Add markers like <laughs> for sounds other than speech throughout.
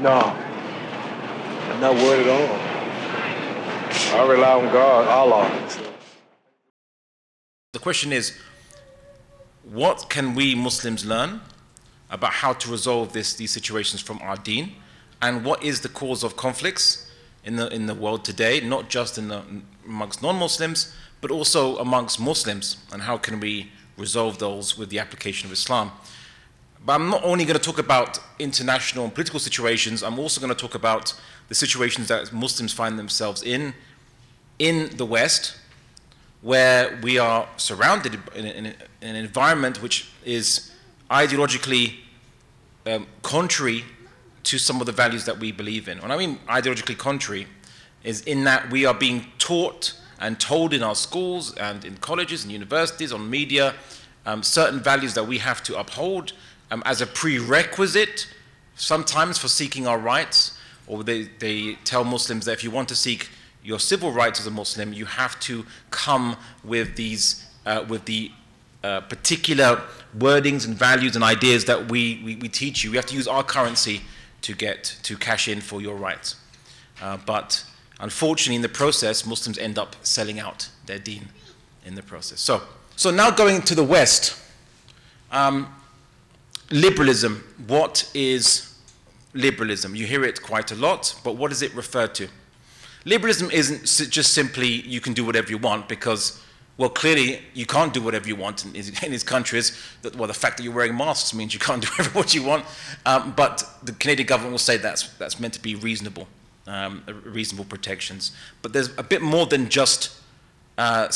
No, I'm not worried at all. I rely on God, Allah. The question is, what can we Muslims learn about how to resolve this, these situations from our deen? And what is the cause of conflicts in the, in the world today, not just in the, amongst non-Muslims, but also amongst Muslims? And how can we resolve those with the application of Islam? But I'm not only going to talk about international and political situations, I'm also going to talk about the situations that Muslims find themselves in, in the West, where we are surrounded in, in, in an environment which is ideologically um, contrary to some of the values that we believe in. When I mean ideologically contrary, is in that we are being taught and told in our schools and in colleges and universities, on media, um, certain values that we have to uphold um, as a prerequisite, sometimes for seeking our rights, or they, they tell Muslims that if you want to seek your civil rights as a Muslim, you have to come with these, uh, with the uh, particular wordings and values and ideas that we, we, we, teach you. We have to use our currency to get, to cash in for your rights. Uh, but unfortunately, in the process, Muslims end up selling out their deen in the process. So, so now going to the West, um, liberalism, what is liberalism? You hear it quite a lot, but what does it refer to? Liberalism isn't just simply you can do whatever you want because, well, clearly you can't do whatever you want in, <laughs> in these countries. That, well, the fact that you're wearing masks means you can't <laughs> do what you want. Um, but the Canadian government will say that's, that's meant to be reasonable, um, reasonable protections. But there's a bit more than just uh,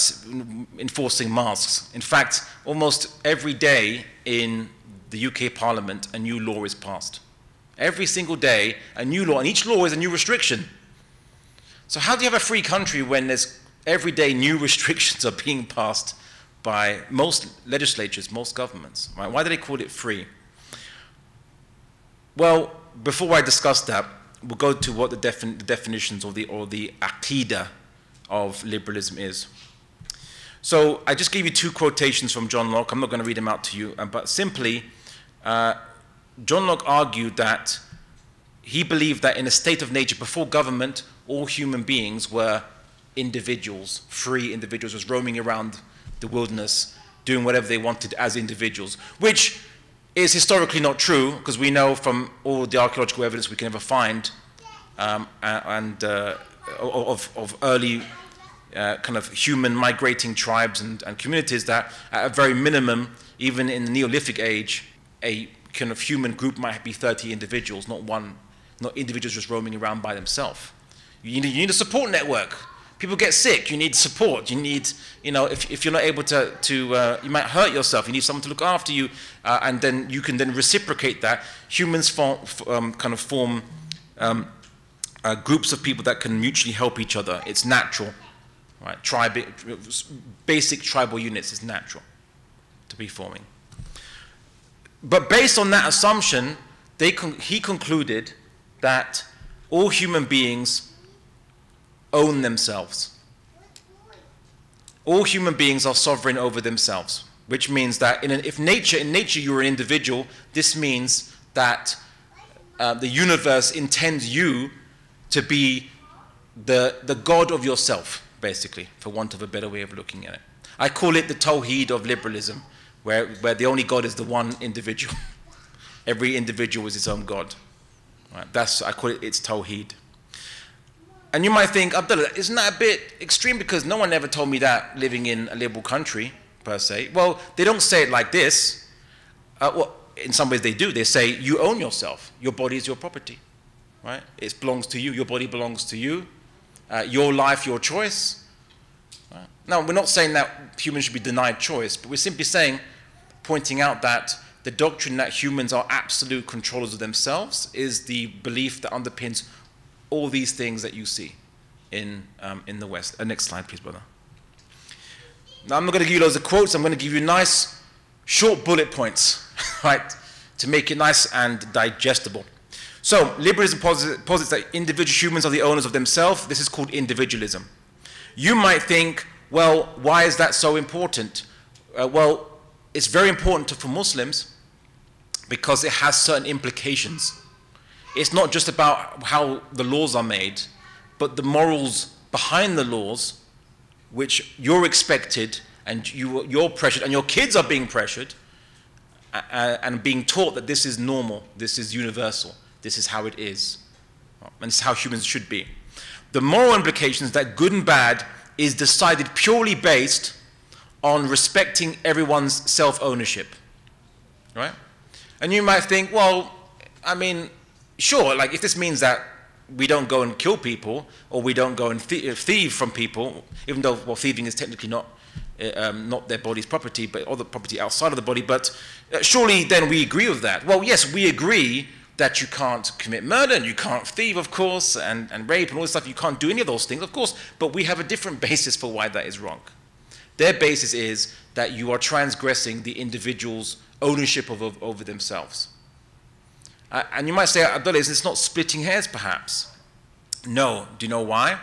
enforcing masks. In fact, almost every day in the UK Parliament, a new law is passed. Every single day, a new law, and each law is a new restriction. So how do you have a free country when there's every day new <laughs> restrictions are being passed by most legislatures, most governments? Right? Why do they call it free? Well, before I discuss that, we'll go to what the, defin the definitions or the, or the aqidah of liberalism is. So I just gave you two quotations from John Locke. I'm not going to read them out to you, uh, but simply, uh, John Locke argued that he believed that in a state of nature, before government, all human beings were individuals, free individuals, just roaming around the wilderness, doing whatever they wanted as individuals, which is historically not true, because we know from all the archaeological evidence we can ever find um, and uh, of, of, early uh, kind of human migrating tribes and, and communities that at a very minimum, even in the Neolithic age, a kind of human group might be 30 individuals, not one, not individuals just roaming around by themselves. You need, you need a support network. People get sick, you need support. You need, you know, if, if you're not able to, to uh, you might hurt yourself, you need someone to look after you, uh, and then you can then reciprocate that. Humans form, um, kind of form um, uh, groups of people that can mutually help each other. It's natural, right? Tribe, basic tribal units is natural to be forming. But based on that assumption, they con he concluded that all human beings own themselves. All human beings are sovereign over themselves, which means that an, if nature, in nature you're an individual, this means that uh, the universe intends you to be the, the God of yourself, basically, for want of a better way of looking at it. I call it the Tawheed of liberalism, where, where the only God is the one individual. <laughs> Every individual is its own God. Right? That's, I call it its Tawheed. And you might think, Abdullah, isn't that a bit extreme? Because no one ever told me that living in a liberal country, per se. Well, they don't say it like this. Uh, well, in some ways they do. They say, you own yourself. Your body is your property, right? It belongs to you. Your body belongs to you. Uh, your life, your choice. Now, we're not saying that humans should be denied choice, but we're simply saying, pointing out that the doctrine that humans are absolute controllers of themselves is the belief that underpins all these things that you see in, um, in the West. Uh, next slide, please, brother. Now, I'm not going to give you loads of quotes. I'm going to give you nice, short bullet points, <laughs> right, to make it nice and digestible. So, liberalism posits that individual humans are the owners of themselves. This is called individualism. You might think, well, why is that so important? Uh, well, it's very important to, for Muslims because it has certain implications it's not just about how the laws are made, but the morals behind the laws, which you're expected and you, you're pressured, and your kids are being pressured uh, and being taught that this is normal, this is universal, this is how it is, and it's how humans should be. The moral implications that good and bad is decided purely based on respecting everyone's self ownership, right? And you might think, well, I mean, sure, like if this means that we don't go and kill people or we don't go and thieve from people, even though well, thieving is technically not uh, um, not their body's property, but other property outside of the body. But uh, surely then we agree with that. Well, yes, we agree that you can't commit murder and you can't thieve, of course, and, and rape and all this stuff. You can't do any of those things, of course. But we have a different <laughs> basis for why that is wrong. Their basis is that you are transgressing the individual's ownership of, of over themselves. Uh, and you might say, Abdullah, it's not splitting hairs perhaps? No. Do you know why?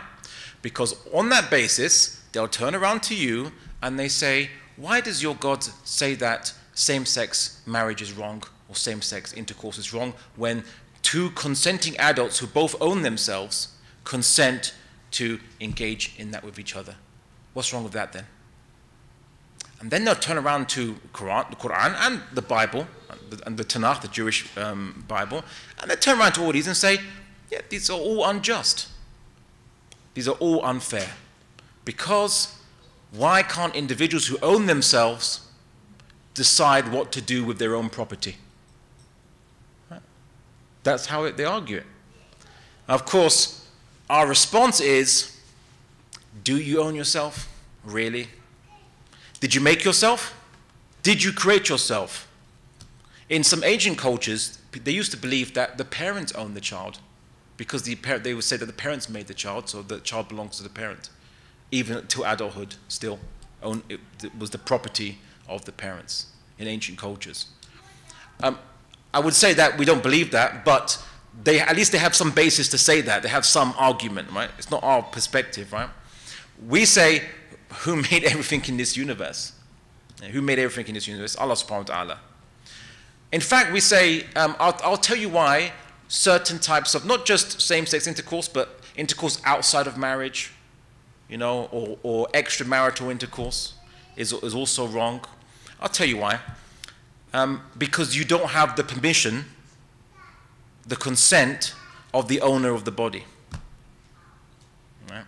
Because on that basis, they'll turn around to you and they say, Why does your God say that same sex marriage is wrong or same sex intercourse is wrong when two consenting adults who both own themselves consent to engage in that with each other? What's wrong with that then? And then they'll turn around to Quran, the Quran and the Bible and the Tanakh, the Jewish um, Bible, and they turn around to all these and say, yeah, these are all unjust. These are all unfair. Because why can't individuals who own themselves decide what to do with their own property? That's how it, they argue it. Of course, our response is do you own yourself? Really? Did you make yourself? Did you create yourself? In some ancient cultures, they used to believe that the parents own the child because the they would say that the parents made the child, so the child belongs to the parent. Even to adulthood, still, own, it was the property of the parents in ancient cultures. Um, I would say that we don't believe that, but they, at least they have some basis to say that. They have some argument, right? It's not our perspective, right? We say, who made <laughs> everything in this universe? Who made everything in this universe? Allah subhanahu wa ta'ala. In fact, we say, um, I'll, I'll tell you why certain types of, not just same-sex intercourse, but intercourse outside of marriage, you know, or, or extramarital intercourse is, is also wrong. I'll tell you why. Um, because you don't have the permission, the consent of the owner of the body. Right?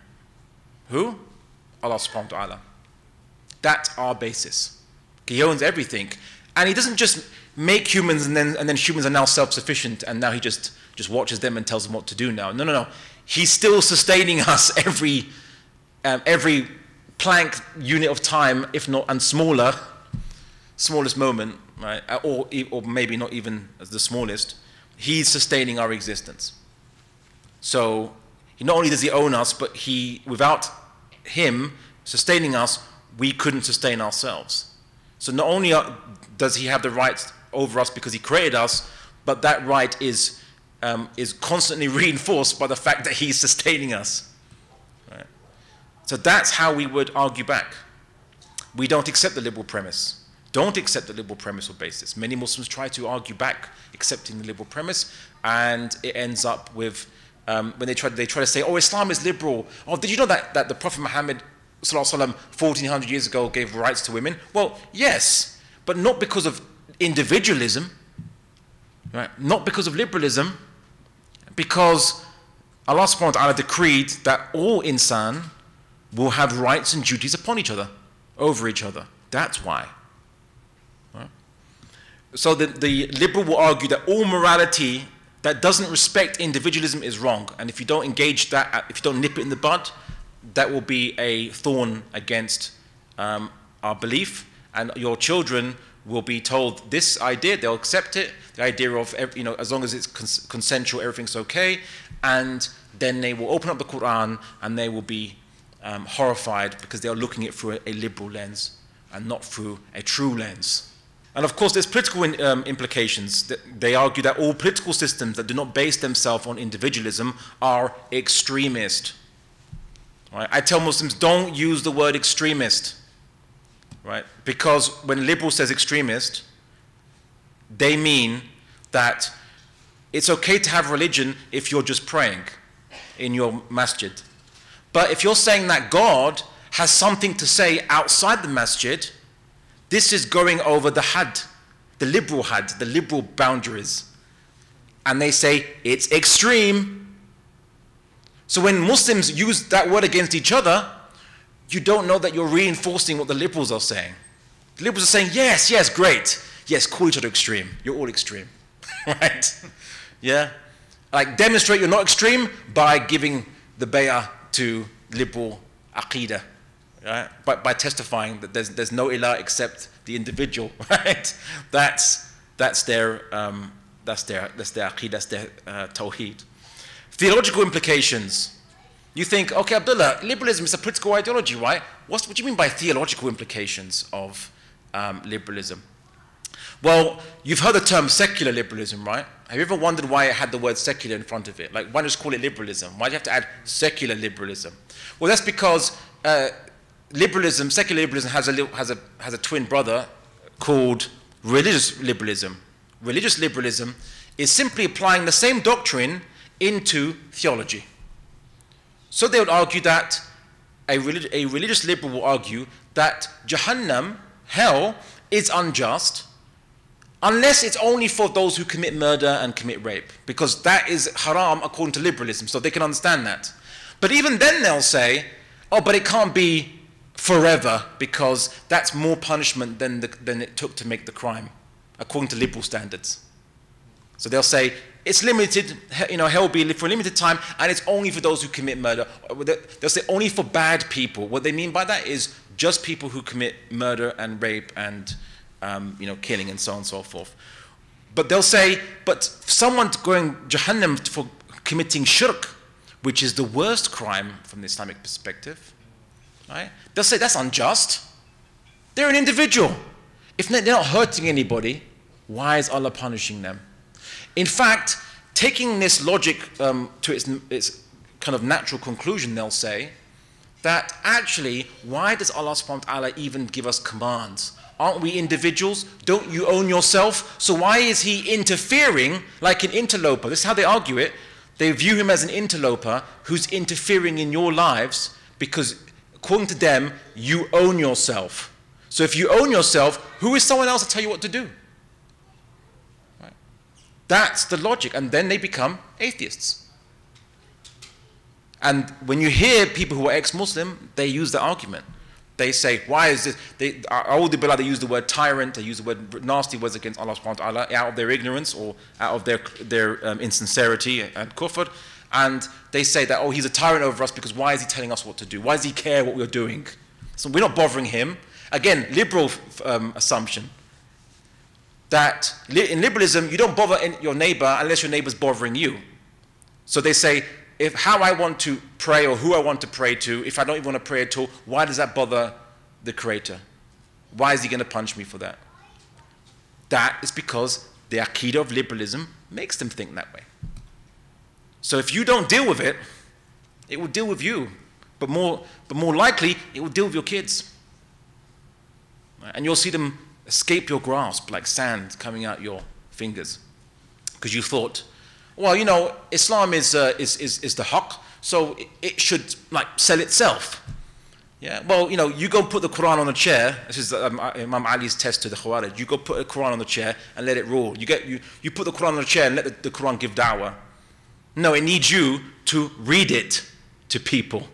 Who? Allah subhanahu wa ta'ala. That's our basis. He owns everything. And he doesn't just make humans and then, and then humans are now self-sufficient and now he just, just watches them and tells them what to do now. No, no, no. He's still sustaining <laughs> us every, um, every Planck unit of time, if not, and smaller, smallest moment, right? Uh, or, or maybe not even the smallest. He's sustaining our existence. So not only does he own us, but he, without him sustaining us, we couldn't sustain ourselves. So not only does he have the right over us because he created us, but that right is, um, is constantly <laughs> reinforced by the fact that he's sustaining us. Right? So that's how we would argue back. We don't accept the liberal premise. Don't accept the liberal premise or basis. Many Muslims try to argue back accepting the liberal premise, and it ends up with um, when they try, they try to say, oh, Islam is liberal. Oh, did you know that, that the Prophet Muhammad 1400 years ago gave rights to women? Well, yes, but not because of individualism, right? not because of liberalism, because Allah subhanahu wa ta'ala decreed that all insan will have rights and duties upon each other, over each other. That's why. So the, the liberal will argue that all morality that doesn't respect individualism is wrong. And if you don't engage that, if you don't nip it in the bud, that will be a thorn against um, our belief. And your children will be told this idea, they'll accept it, the idea of, you know, as long as it's cons consensual, everything's okay, and then they will open up the Quran and they will be um, horrified because they are looking at it through a, a, liberal lens and not through a true lens. And of course, there's political in, um, implications. They argue that all political systems that do not base themselves on individualism are extremist. Right? I tell Muslims, don't use the word extremist right? Because when liberal says extremist, they mean that it's okay to have religion if you're just praying in your masjid. But if you're saying that God has something to say outside the masjid, this is going over the hadd, the liberal hadd, the liberal boundaries. And they say it's extreme. So when Muslims use that word against each other, you don't know that you're reinforcing what the liberals are saying. The liberals are saying, yes, yes, great. Yes, call each other extreme. You're all extreme. <laughs> right? Yeah? Like demonstrate you're not extreme by giving the bay'ah to liberal aqidah. Right? By, by testifying that there's, there's no ilah except the individual. <laughs> Right? That's, that's their, um, that's their, that's their aqidah, that's their uh, tawheed. Theological implications. You think, okay, Abdullah, liberalism is a political ideology, right? What's, what do you mean by theological implications of um, liberalism? Well, you've heard the term secular liberalism, right? Have you ever wondered why it had the word secular in front of it? Like, why just call it liberalism? Why do you have to add secular liberalism? Well, that's because uh, liberalism, secular liberalism, has a, has, a, has a twin brother called religious liberalism. Religious liberalism is simply applying the same doctrine into theology. So they would argue that a, relig a religious liberal will argue that Jahannam, hell, is unjust unless it's only for those who commit murder and commit rape, because that is haram according to liberalism, so they can understand that. But even then they'll say, oh, but it can't be forever because that's more punishment than, the, than it took to make the crime, according to liberal standards. So they'll say, it's limited, you know, hell will be for a limited time, and it's only for those who commit murder. They'll say only for bad people. What they mean by that is just people who commit murder and rape and, um, you know, killing and so on and so forth. But they'll say, but someone going Jahannam for committing shirk, which is the worst crime from the Islamic perspective, right? They'll say that's unjust. They're an individual. If they're not hurting anybody, why is Allah punishing them? In fact, taking this logic um, to its, its kind of natural conclusion, they'll say that actually, why does Allah subhanahu wa ta'ala even give us commands? Aren't we individuals? Don't you own yourself? So why is he interfering like an interloper? This is how they argue it. They view him as an interloper who's interfering in your lives because, according to them, you own yourself. So if you own yourself, who is someone else to tell you what to do? Right? That's the logic. And then they become atheists. And when you hear people who are ex-Muslim, they use the argument. They say, why is this? They, all the Bilal, they use the word tyrant, they use the word nasty words against Allah subhanahu wa ta'ala out of their ignorance or out of their, their um, insincerity and kufr. And they say that, oh, he's a tyrant over us because why is he telling us what to do? Why does he care what we're doing? So we're not bothering him. Again, liberal um, assumption that in liberalism, you don't bother your neighbor unless your neighbor's bothering you. So they say, if how I want to pray or who I want to pray to, if I don't even want to pray at all, why does that bother the Creator? Why is He going to punch me for that? That is because the Aqidah of liberalism makes them think that way. So if you don't deal with it, it will deal with you. But more, but more likely, it will deal with your kids. And you'll see them escape your grasp like sand coming out your fingers. Because you thought, well, you know, Islam is, uh, is, is, is the haqq, so it, it, should like sell itself. Yeah, well, you know, you go put the Quran on a chair. This is um, uh, Imam Ali's test to the Khawarij. You go put a Quran on the chair and let it rule. You, get, you, you put the Quran on the chair and let the, the Quran give da'wah. No, it needs you to read it to people.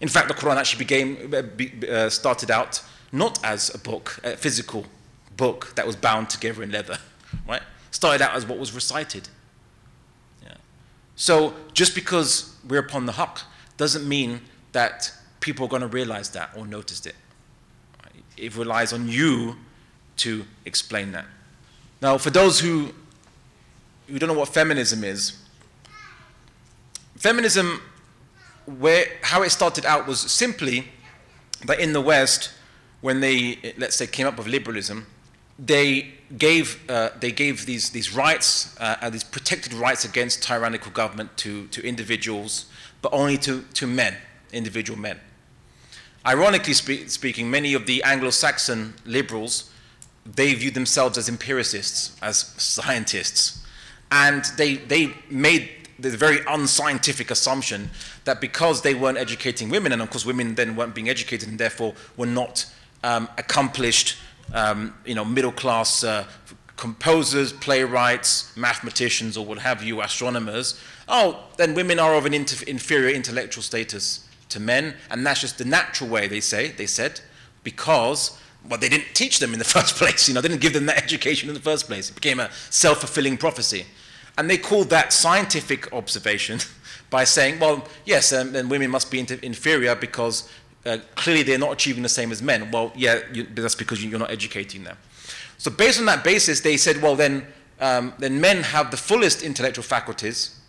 In fact, the Quran actually became, uh, uh, started out not as a book, a physical book that was bound together in leather, right? Started out as what was recited. So just because we're upon the haqq doesn't mean that people are going to realize that or notice it. It relies on you to explain that. Now, for those who, who don't know what feminism is, feminism, where, how it started out was simply that in the West, when they, let's say, came up with liberalism, they gave, uh, they gave these, these rights, uh, these protected rights against tyrannical government to, to individuals, but only to, to men, individual men. Ironically spe speaking, many of the Anglo-Saxon liberals, they viewed themselves as empiricists, as scientists. And they, they made the very unscientific assumption that because they weren't educating women, and of course women then weren't being educated and therefore were not um, accomplished, um, you know, middle class uh, composers, playwrights, mathematicians, or what have you, astronomers, oh, then women are of an inferior intellectual status to men, and that's just the natural way, they say, they said, because well, they didn't teach them in the <laughs> first place, you know, they didn't give them that <laughs> education in the first place. It became a self-fulfilling prophecy. And they called that scientific observation <laughs> by saying, well, yes, um, then women must be inferior because uh, clearly they're not achieving the same as men. Well, yeah, you, that's because you're not educating them. So based on that basis, they said, well, then, um, then men have the fullest intellectual faculties,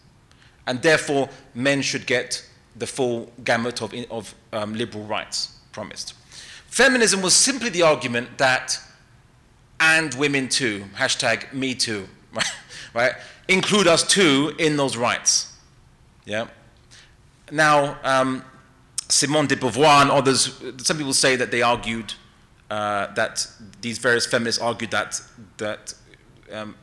and therefore men should get the full gamut of, of um, liberal rights promised. Feminism was simply the argument that, and women too, hashtag me too, <laughs> right? Include us too in those rights. Yeah. Now, um, Simone de Beauvoir and others, some people say that they argued uh, that these various feminists argued that that um,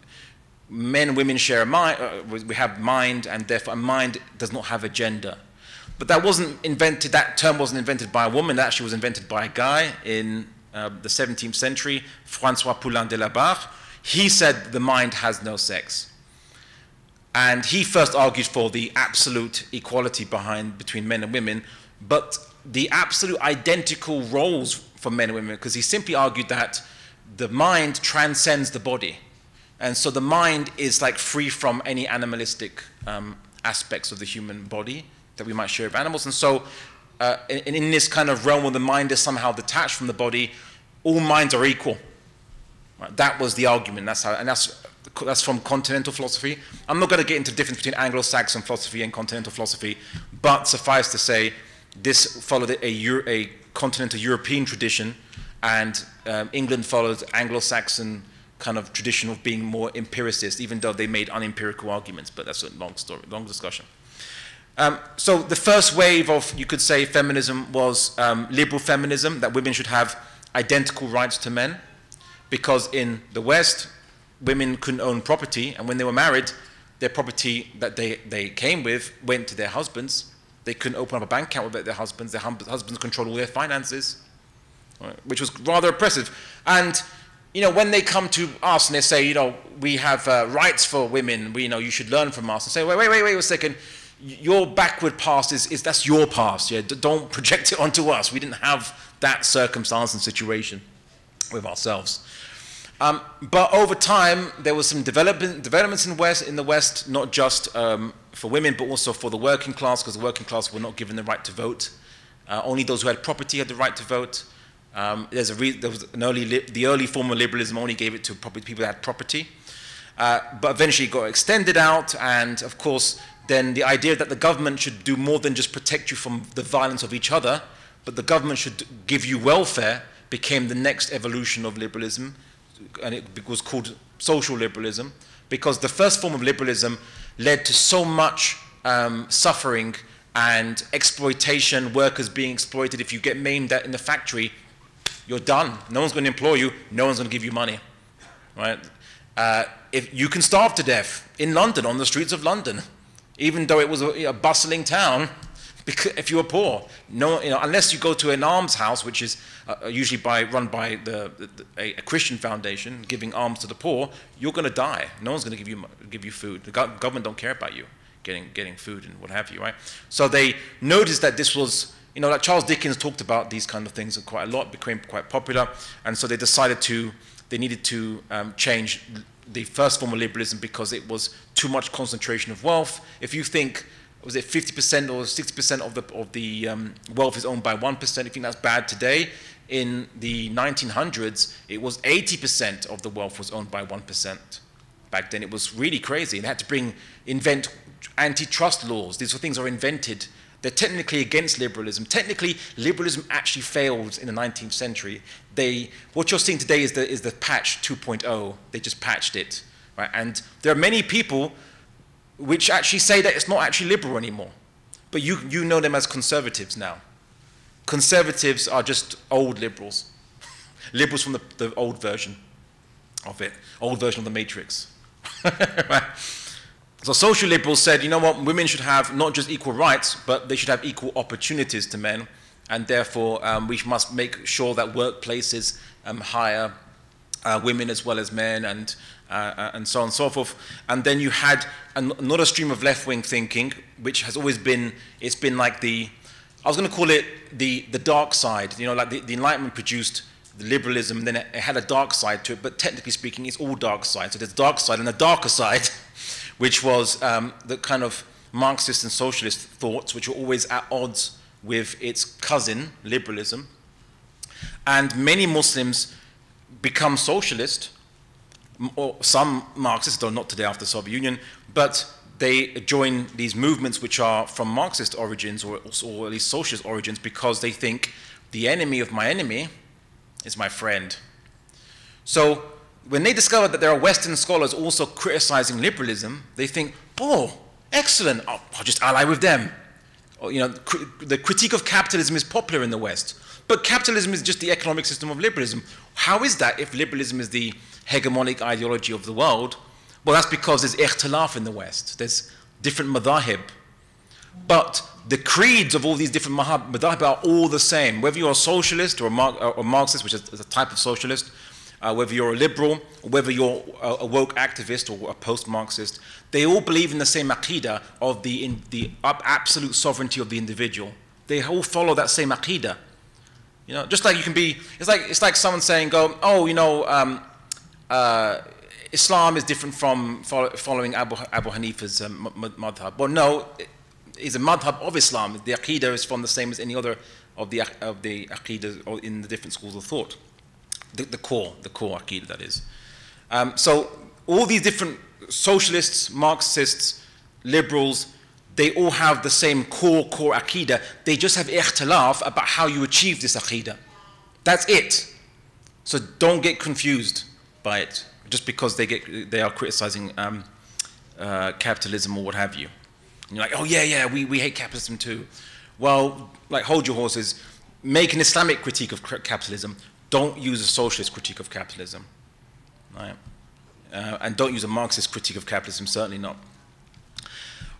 men and women share a mind, uh, we have mind, and therefore a mind does not have a gender. But that wasn't invented, that term wasn't invented by a woman, that actually was invented by a guy in uh, the 17th century, Francois Poullain de la Barre. He said the mind has no sex. And he first argued for the absolute equality behind, between men and women, but the absolute identical roles for men and women, because he simply argued that the mind transcends the body. And so the mind is like free from any animalistic um, aspects of the human body that we might share with animals. And so, uh, in, in, this kind of realm where the mind is somehow detached from the body, all minds are equal. Right? That was the argument. That's how, and that's, that's from continental philosophy. I'm not going to get into the difference between Anglo-Saxon philosophy and continental philosophy, but suffice to say, this followed a, a, a continental European tradition, and um, England followed Anglo-Saxon kind of tradition of being more empiricist, even though they made unempirical arguments. But that's a long story, long discussion. Um, so the first wave of, you could say, feminism was um, liberal feminism, that women should have identical rights to men, because in the West, women couldn't own property, and when they were married, their property that they, they came with went to their husbands. They couldn't open up a bank account with their husbands. Their hum husbands controlled all their finances, right, which was rather oppressive. And you know, when they come to us and they say, you know, we have uh, rights for women, we, you know, you should learn from us, and say, wait, wait, wait, wait a second your backward past is, is that's your past. Yeah, don't project it onto us. We didn't have that circumstance and situation with ourselves. Um, but over time, there was some development, developments in, West, in the West, not just um, for women, but also for the working class, because the working class were not given the right to vote. Uh, only those who had property had the right to vote. Um, there's a there was an early the early form of liberalism only gave it to people that had property. Uh, but eventually it got extended out, and of course, then the idea that the government should do more than just protect you from the violence of each other, but the government should give you welfare became the next evolution of liberalism, and it was called social liberalism, because the first form of liberalism led to so much um, suffering and exploitation, workers being exploited. If you get maimed in the factory, you're done. No one's going to employ you. No one's going to give you money, right? Uh, if you can starve to death in London, on the streets of London even though it was a, a bustling town, because if you were poor. No, you know, unless you go to an almshouse, which is uh, uh, usually by, run by the, the, a, a, Christian foundation, giving alms to the poor, you're going to die. No one's going to give you, give you food. The go government don't care about you getting, getting food and what have you, right? So they noticed that this was, you know, like Charles Dickens talked about these kind of things quite a lot, became quite popular, and so they decided to, they needed to um, change the first form of liberalism because it was too much concentration of wealth. If you think, was it 50% or 60% of the, of the um, wealth is owned by 1%, if you think that's bad today, in the 1900s, it was 80% of the wealth was owned by 1%. Back then, it was really crazy. They had to bring, invent antitrust laws. These things are invented they're technically against liberalism. Technically, liberalism actually failed in the 19th century. They, what you're seeing today is the, is the patch 2.0. They just patched it. Right? And there are many people which actually say that it's not actually liberal anymore. But you, you know them as conservatives now. Conservatives are just old liberals. <laughs> liberals from the, the old version of it, old version of the Matrix. <laughs> So social liberals said, you know what, women should have not just equal rights, but they should have equal opportunities to men, and therefore um, we must make sure that workplaces um, hire uh, women as well as men, and uh, uh and so on and so forth. And then you had an, another stream of left-wing thinking, which has always been, it's been like the, I was going to call it the the dark side. You know, like the, the Enlightenment produced the liberalism, and then it, it had a dark side to it. But technically speaking, it's all dark side. So there's dark side and the darker side. <laughs> which was um, the kind of Marxist and socialist thoughts, which were always at odds with its cousin, liberalism. And many Muslims become socialist, or some Marxists, though not today after the Soviet Union, but they join these movements which are from Marxist origins or, or at least socialist origins because they think the enemy of my enemy is my friend. So when they discover that there are Western scholars also criticizing liberalism, they think, oh, excellent, I'll, I'll just ally with them. Or, you know, the critique of capitalism is popular in the West. But capitalism is just the economic system of liberalism. How is that if liberalism is the hegemonic ideology of the world? Well, that's because there's ikhtilaf in the West. There's different madahib. But the creeds of all these different madahib are all the same. Whether you're a socialist or a, Mar or Marxist, which is a type of socialist, uh, whether you're a liberal, whether you're a, a woke activist or a post-Marxist, they all believe in the same aqidah of the, in, the absolute sovereignty of the individual. They all follow that same aqidah. You know, just like you can be, it's like, it's like someone saying, go, oh, you know, um, uh, Islam is different from following Abu, Abu Hanifa's um, madhab. Well, no, it's a madhab of Islam. The aqidah is from the same as any other of the, of the in the different schools of thought the, the core, the core Aqidah that is. Um, so all these different socialists, Marxists, liberals, they all have the same core, core Aqidah. They just have ikhtilaf about how you achieve this Aqidah. That's it. So don't get confused by it, just because they, get, they are criticizing um, uh, capitalism or what have you. And you're like, oh yeah, yeah, we, we hate capitalism too. Well, like hold your horses, make an Islamic critique of capitalism, don't use a socialist critique of capitalism. Right? Uh, and don't use a Marxist critique of capitalism, certainly not.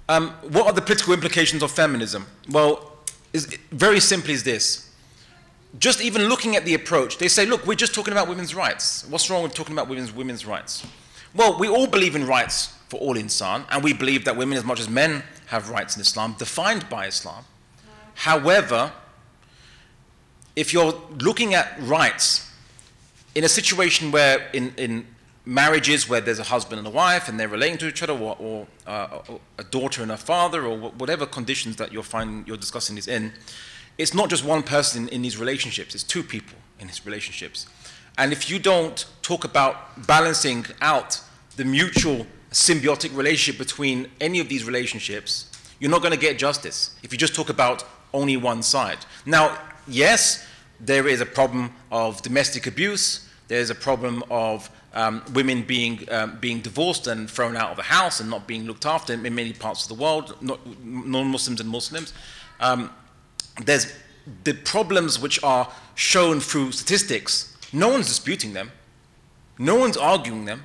Um, what are the political implications of feminism? Well, very simply is this. Just even looking at the approach, they say, look, we're just talking about women's rights. What's wrong with talking about women's, women's rights? Well, we all believe in rights for all insan, and we believe that women, as much as men, have rights in Islam, defined by Islam. However, if you're looking at rights in a situation where in, in marriages where there's a husband and a wife and they're relating to each other or, or uh, a daughter and a father or whatever conditions that you're, finding, you're discussing is in, it's not just one person in these relationships, it's two people in these relationships. And if you don't talk about balancing out the mutual symbiotic relationship between any of these relationships, you're not going to get justice if you just talk about only one side. Now, yes, there is a problem of domestic abuse. There's a problem of um, women being, um, being divorced and thrown out of the house and not being looked after in many parts of the world, non-Muslims and Muslims. Um, there's the problems which are shown through statistics. No one's disputing them. No one's arguing them.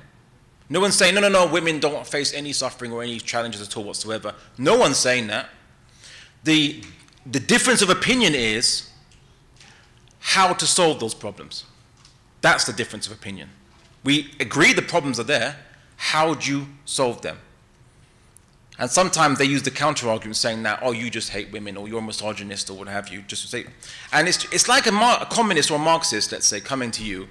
No one's saying, no, no, no, women don't face any suffering or any challenges at all whatsoever. No one's saying that. The, the difference of opinion is how to solve those problems. That's the difference of opinion. We agree the problems are there. How do you solve them? And sometimes they use the counter argument saying that, oh, you just hate women or you're a misogynist or what have you. Just say, and it's, it's like a, a communist or a Marxist, let's say, coming to you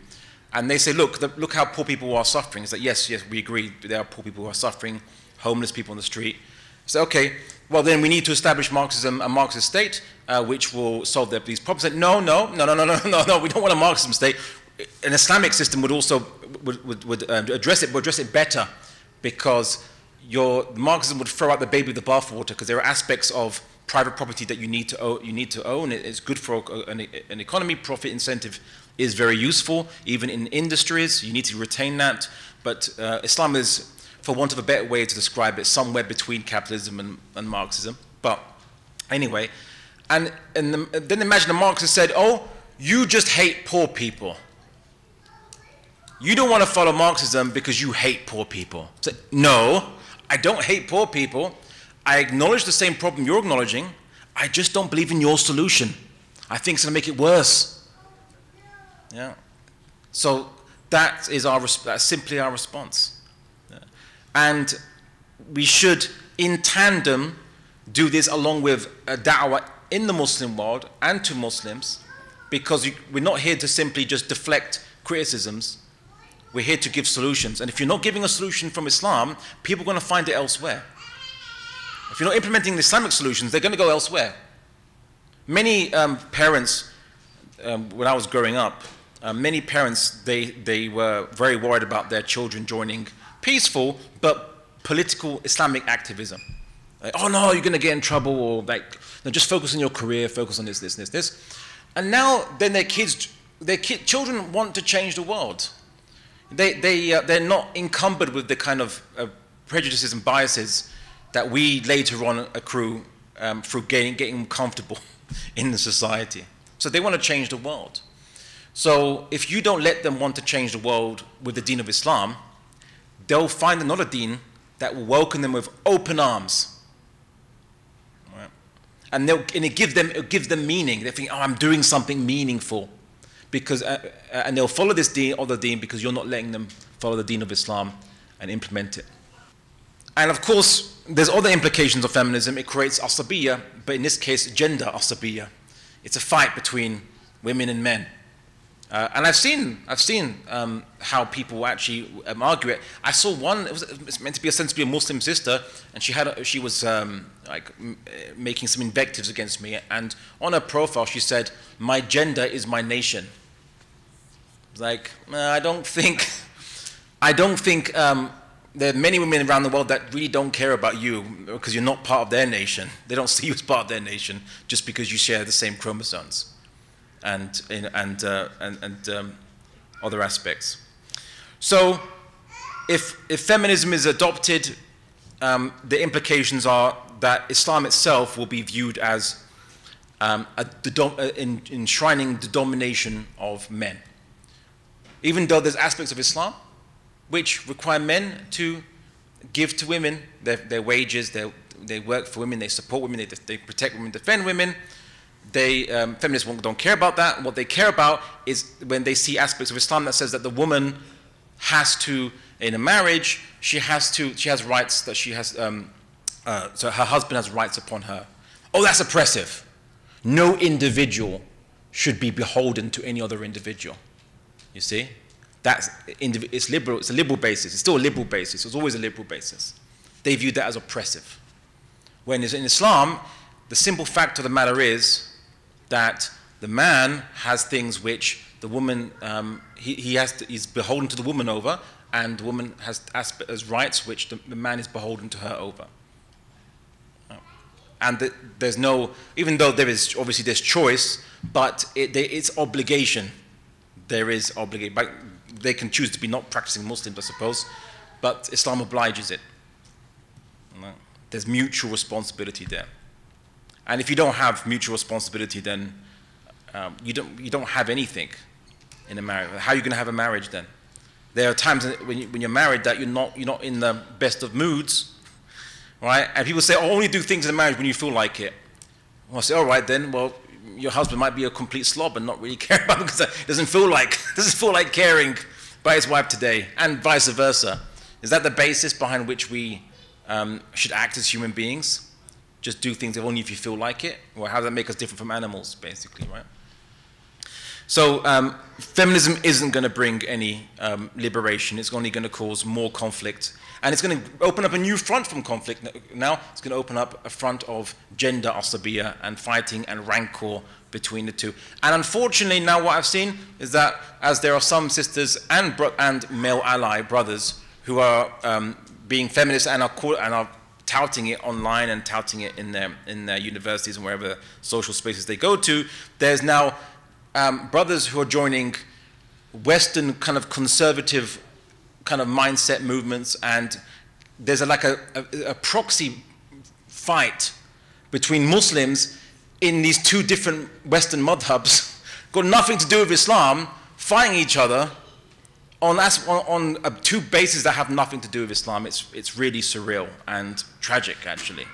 and they say, look, the, look how poor people are suffering. It's like, yes, yes, we agree. There are poor people who are suffering, homeless people on the street. So, okay, well, then we need to establish Marxism, a Marxist state, uh, which will solve their, these problems. No, no, no, no, no, no, no, no, we don't want a Marxism state. An Islamic system would also would, would, would uh, address it, would address it better, because your Marxism would throw out the baby with the bathwater, because there are aspects of private property that you need to own. You need to own. It's good for an, an economy. Profit incentive is very useful, even in industries. You need to retain that. But uh, Islam is for want of a better way to describe it, somewhere between capitalism and, and Marxism. But anyway, and, and the, then imagine a Marxist said, oh, you just hate poor people. You don't want to follow Marxism because you hate poor people. So, no, I don't hate poor people. I acknowledge the same problem you're acknowledging. I just don't believe in your solution. I think it's going to make it worse. Yeah. So that is our that's simply our response. Yeah. And we should, in tandem, do this along with a da'wah in the Muslim world and to Muslims, because we're not here to simply just deflect criticisms. We're here to give solutions. And if you're not giving a solution from Islam, people are going to find it elsewhere. If you're not implementing the Islamic solutions, they're going to go elsewhere. Many um, parents, um, when I was growing up, uh, many parents, they, they were very worried about their children joining peaceful but political Islamic activism. Like, oh no, you're going to get in trouble, or like, no, just focus on your career, focus on this, this, this, this. And now, then their kids, their ki children want to change the world. They, they, uh, they're not encumbered with the kind of uh, prejudices and biases that we later on accrue um, through getting, getting comfortable <laughs> in the society. So they want to change the world. So if you don't let them want to change the world with the deen of Islam, they'll find another deen that will welcome them with open arms. And, they'll, and it, gives them, it gives them meaning. They think, oh, I'm doing something meaningful. Because, uh, uh, and they'll follow this deen or the deen because you're not letting them follow the deen of Islam and implement it. And of course, there's other implications of feminism. It creates asabiya, but in this case, gender asabiya. It's a fight between women and men. Uh, and I've seen, I've seen um, how people actually um, argue it. I saw one, it was, it was meant to be a sense to be a Muslim sister, and she, had a, she was um, like making some invectives against me. And on her profile, she said, My gender is my nation. Like, uh, I don't think, <laughs> I don't think um, there are many women around the world that really don't care about you because you're not part of their nation. They don't <laughs> see you as part of their nation just because you share the same chromosomes and, and, uh, and, and um, other aspects. So if, if feminism is adopted, um, the implications are that Islam itself will be viewed as um, a, in, enshrining the domination of men. Even though there's aspects of Islam which require men to give to women their, their wages, their, they work for women, they support women, they, they protect women, defend women, they, um, feminists don't care about that. What they care about is when they see aspects of Islam that says that the woman has to, in a marriage, she has to, she has rights that she has, um, uh, so her husband has rights upon her. Oh, that's oppressive. No individual should be beholden to any other individual. You see? That's, it's liberal, it's a liberal basis. It's still a liberal basis. It's always a liberal basis. They view that as oppressive. When in Islam, the simple fact of the matter is that the man has things which the woman, um, he, he has to, he's beholden to the woman over, and the woman has, has rights which the, the, man is beholden to her over. And the, there's no, even though there is, obviously there's choice, but it, it's obligation. There is obligation. They can choose to be not practicing Muslims, I suppose, but Islam obliges it. There's mutual responsibility there. And if you don't have mutual responsibility, then um, you, don't, you don't have anything in a marriage. How are you going to have a marriage then? There are times when, you, when you're married that you're not, you're not in the best of moods, right? And people say, oh, only do things in a marriage when you feel like it. Well, I say, all right then, well, your husband might be a complete slob and not really <laughs> care about it because it doesn't feel like, <laughs> doesn't feel like caring by his wife today, and vice versa. Is that the basis behind which we um, should act as human beings? Just do things only if you feel like it? Or how does that make us different from animals, basically, right? So um, feminism isn't going to bring any um, liberation. It's only going to cause more conflict. And it's going to open up a new front from conflict. Now it's going to open up a front of gender asabiya and fighting and rancor between the two. And unfortunately, now what I've seen is that as there are some sisters and, and male ally brothers who are um, being feminists and are, and are touting it online and touting it in their, in their universities and wherever social spaces they go to, there's now um, brothers who are joining Western kind of conservative kind of mindset movements and there's a, like a, a, a proxy fight between Muslims in these two different Western madhabs, <laughs> got nothing to do with Islam, fighting each other on, as, on, on uh, two bases that have nothing to do with Islam, it's, it's really surreal and tragic, actually.